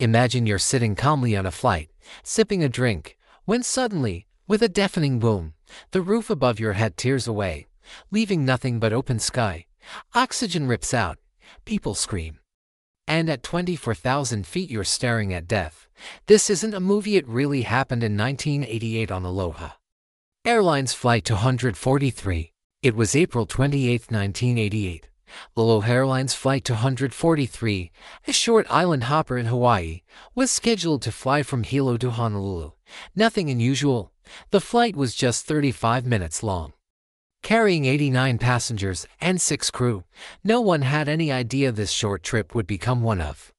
Imagine you're sitting calmly on a flight, sipping a drink, when suddenly, with a deafening boom, the roof above your head tears away, leaving nothing but open sky. Oxygen rips out. People scream. And at 24,000 feet you're staring at death. This isn't a movie it really happened in 1988 on Aloha. Airlines Flight 243. It was April 28, 1988. Aloha Airlines Flight 243, a short island hopper in Hawaii, was scheduled to fly from Hilo to Honolulu. Nothing unusual. The flight was just 35 minutes long. Carrying 89 passengers and 6 crew, no one had any idea this short trip would become one of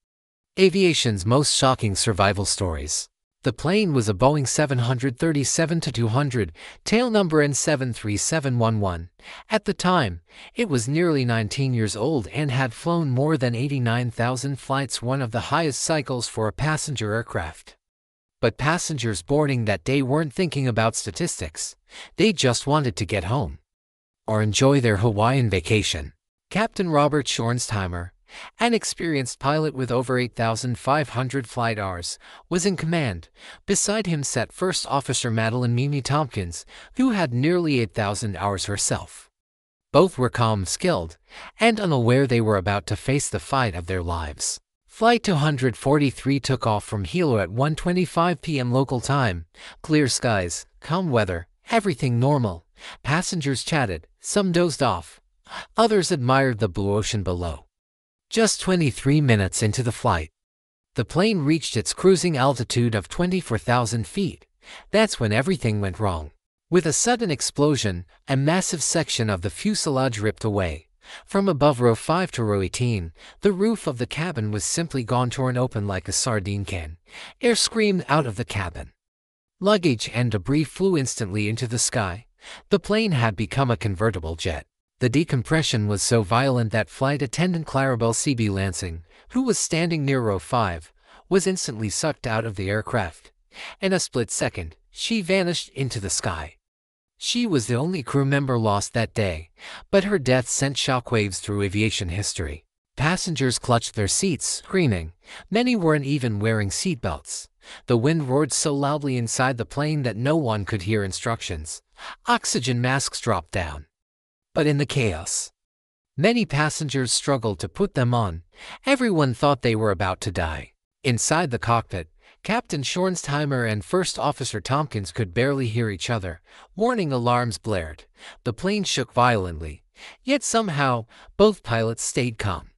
aviation's most shocking survival stories. The plane was a Boeing 737-200, tail number N73711. At the time, it was nearly 19 years old and had flown more than 89,000 flights, one of the highest cycles for a passenger aircraft. But passengers boarding that day weren't thinking about statistics. They just wanted to get home or enjoy their Hawaiian vacation. Captain Robert Schornstheimer, an experienced pilot with over 8,500 flight hours, was in command. Beside him sat First Officer Madeline Mimi Tompkins, who had nearly 8,000 hours herself. Both were calm, skilled, and unaware they were about to face the fight of their lives. Flight 243 took off from Hilo at 1.25 p.m. local time. Clear skies, calm weather, everything normal. Passengers chatted, some dozed off. Others admired the blue ocean below. Just 23 minutes into the flight, the plane reached its cruising altitude of 24,000 feet. That's when everything went wrong. With a sudden explosion, a massive section of the fuselage ripped away. From above row 5 to row 18, the roof of the cabin was simply gone torn open like a sardine can. Air screamed out of the cabin. Luggage and debris flew instantly into the sky. The plane had become a convertible jet. The decompression was so violent that flight attendant Clarabelle C.B. Lansing, who was standing near row 5, was instantly sucked out of the aircraft. In a split second, she vanished into the sky. She was the only crew member lost that day, but her death sent shockwaves through aviation history. Passengers clutched their seats, screaming. Many weren't even wearing seatbelts. The wind roared so loudly inside the plane that no one could hear instructions. Oxygen masks dropped down. But in the chaos, many passengers struggled to put them on. Everyone thought they were about to die. Inside the cockpit, Captain Schornstheimer and First Officer Tompkins could barely hear each other. Warning alarms blared. The plane shook violently. Yet somehow, both pilots stayed calm.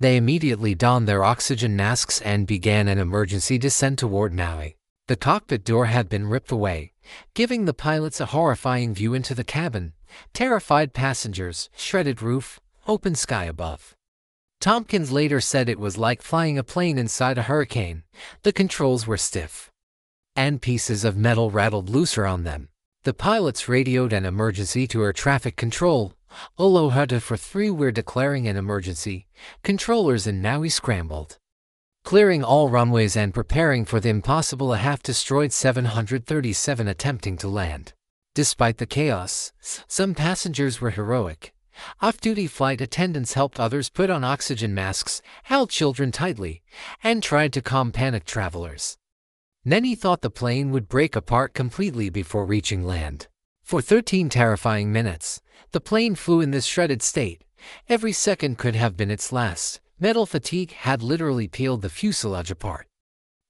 They immediately donned their oxygen masks and began an emergency descent toward Maui. The cockpit door had been ripped away, giving the pilots a horrifying view into the cabin. Terrified passengers, shredded roof, open sky above. Tompkins later said it was like flying a plane inside a hurricane. The controls were stiff. And pieces of metal rattled loose around them. The pilots radioed an emergency to air traffic control. Aloha for 3 were declaring an emergency. Controllers in Maui scrambled. Clearing all runways and preparing for the impossible a half-destroyed 737 attempting to land. Despite the chaos, some passengers were heroic. Off-duty flight attendants helped others put on oxygen masks, held children tightly, and tried to calm panicked travelers. Many thought the plane would break apart completely before reaching land. For 13 terrifying minutes, the plane flew in this shredded state. Every second could have been its last. Metal fatigue had literally peeled the fuselage apart.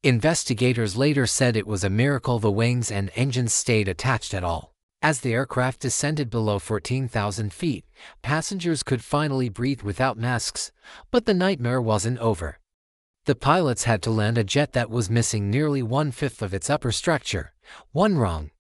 Investigators later said it was a miracle the wings and engines stayed attached at all. As the aircraft descended below 14,000 feet, passengers could finally breathe without masks, but the nightmare wasn't over. The pilots had to land a jet that was missing nearly one-fifth of its upper structure. One wrong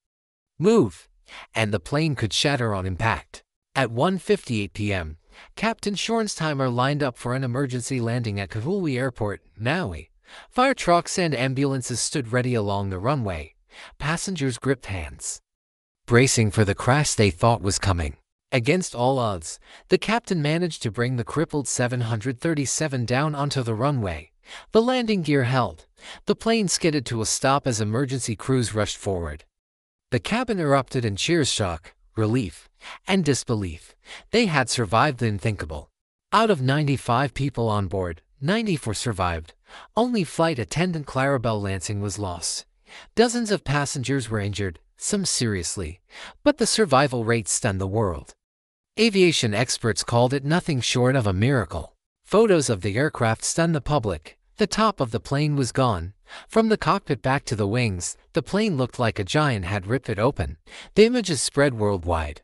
move, and the plane could shatter on impact. At 1.58 p.m., Captain Schornstheimer lined up for an emergency landing at Kahului Airport, Maui. Fire trucks and ambulances stood ready along the runway. Passengers gripped hands bracing for the crash they thought was coming. Against all odds, the captain managed to bring the crippled 737 down onto the runway. The landing gear held. The plane skidded to a stop as emergency crews rushed forward. The cabin erupted in cheers shock, relief, and disbelief. They had survived the unthinkable. Out of 95 people on board, 94 survived. only flight attendant Clarabelle Lansing was lost. Dozens of passengers were injured, some seriously, but the survival rate stunned the world. Aviation experts called it nothing short of a miracle. Photos of the aircraft stunned the public. The top of the plane was gone. From the cockpit back to the wings, the plane looked like a giant had ripped it open. The images spread worldwide.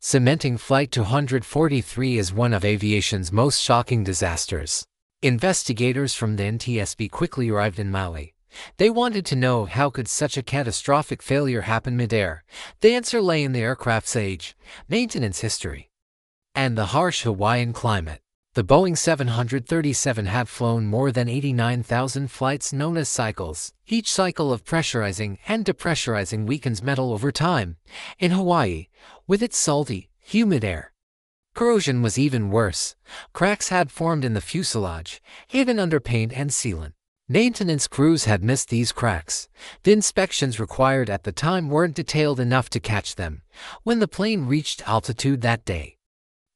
Cementing Flight 243 is one of aviation's most shocking disasters. Investigators from the NTSB quickly arrived in Maui. They wanted to know how could such a catastrophic failure happen midair. The answer lay in the aircraft's age, maintenance history, and the harsh Hawaiian climate. The Boeing 737 had flown more than 89,000 flights known as cycles. Each cycle of pressurizing and depressurizing weakens metal over time. In Hawaii, with its salty, humid air, corrosion was even worse. Cracks had formed in the fuselage, hidden under paint and sealant. Maintenance crews had missed these cracks. The inspections required at the time weren't detailed enough to catch them. When the plane reached altitude that day,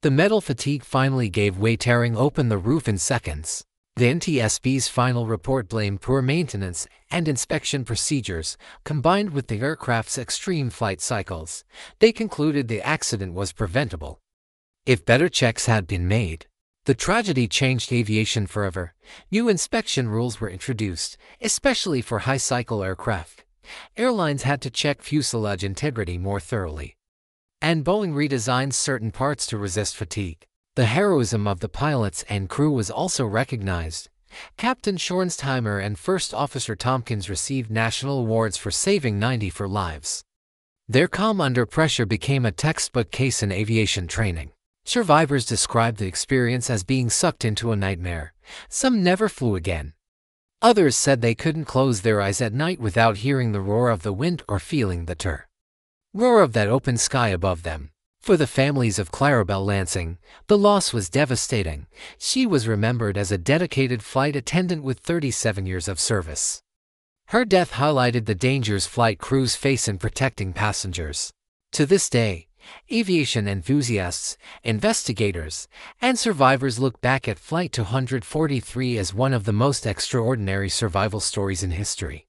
the metal fatigue finally gave way tearing open the roof in seconds. The NTSB's final report blamed poor maintenance and inspection procedures, combined with the aircraft's extreme flight cycles. They concluded the accident was preventable. If better checks had been made, the tragedy changed aviation forever. New inspection rules were introduced, especially for high-cycle aircraft. Airlines had to check fuselage integrity more thoroughly and Boeing redesigned certain parts to resist fatigue. The heroism of the pilots and crew was also recognized. Captain Schornstheimer and First Officer Tompkins received national awards for saving 94 lives. Their calm under pressure became a textbook case in aviation training. Survivors described the experience as being sucked into a nightmare. Some never flew again. Others said they couldn't close their eyes at night without hearing the roar of the wind or feeling the tur roar of that open sky above them. For the families of Clarabelle Lansing, the loss was devastating. She was remembered as a dedicated flight attendant with 37 years of service. Her death highlighted the dangers flight crews face in protecting passengers. To this day, aviation enthusiasts, investigators, and survivors look back at Flight 243 as one of the most extraordinary survival stories in history.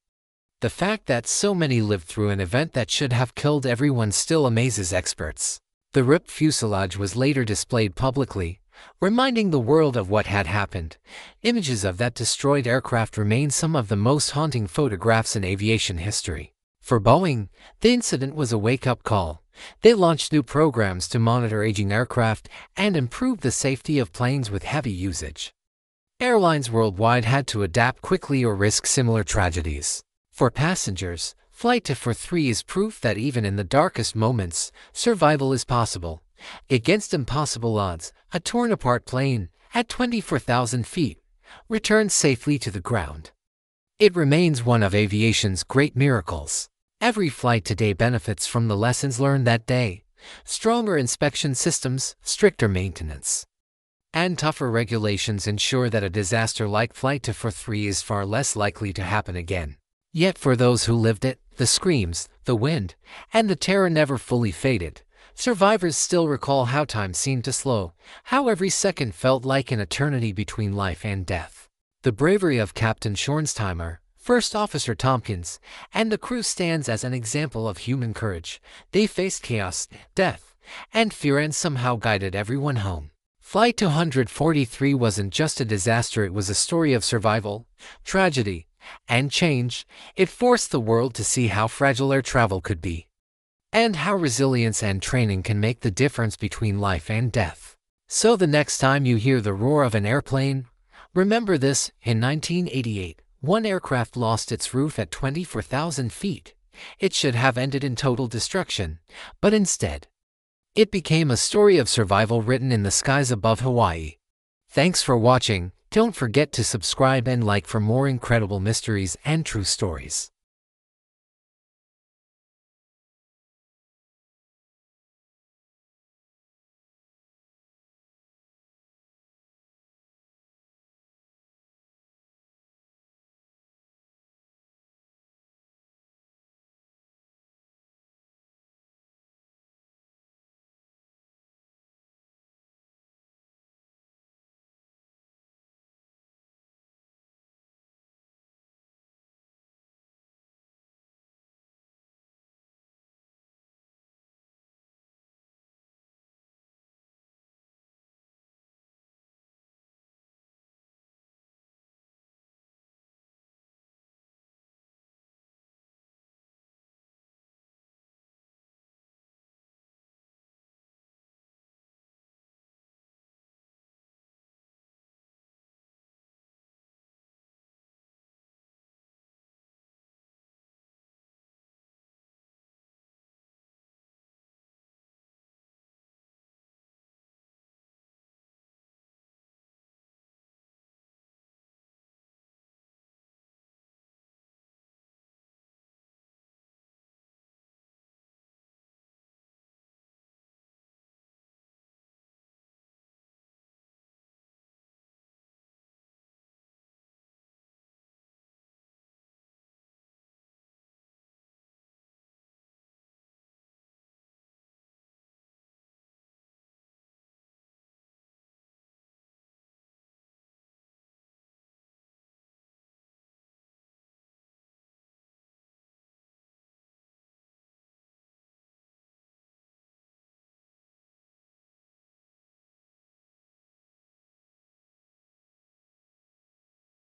The fact that so many lived through an event that should have killed everyone still amazes experts. The ripped fuselage was later displayed publicly, reminding the world of what had happened. Images of that destroyed aircraft remain some of the most haunting photographs in aviation history. For Boeing, the incident was a wake-up call. They launched new programs to monitor aging aircraft and improve the safety of planes with heavy usage. Airlines worldwide had to adapt quickly or risk similar tragedies. For passengers, Flight to 43 is proof that even in the darkest moments, survival is possible. Against impossible odds, a torn-apart plane, at 24,000 feet, returns safely to the ground. It remains one of aviation's great miracles. Every flight today benefits from the lessons learned that day. Stronger inspection systems, stricter maintenance, and tougher regulations ensure that a disaster like Flight to 43 is far less likely to happen again. Yet for those who lived it, the screams, the wind, and the terror never fully faded. Survivors still recall how time seemed to slow, how every second felt like an eternity between life and death. The bravery of Captain Schornstheimer, First Officer Tompkins, and the crew stands as an example of human courage. They faced chaos, death, and fear and somehow guided everyone home. Flight 243 wasn't just a disaster, it was a story of survival, tragedy, and change, it forced the world to see how fragile air travel could be, and how resilience and training can make the difference between life and death. So the next time you hear the roar of an airplane, remember this, in 1988, one aircraft lost its roof at 24,000 feet. It should have ended in total destruction, but instead, it became a story of survival written in the skies above Hawaii. Thanks for watching. Don't forget to subscribe and like for more incredible mysteries and true stories.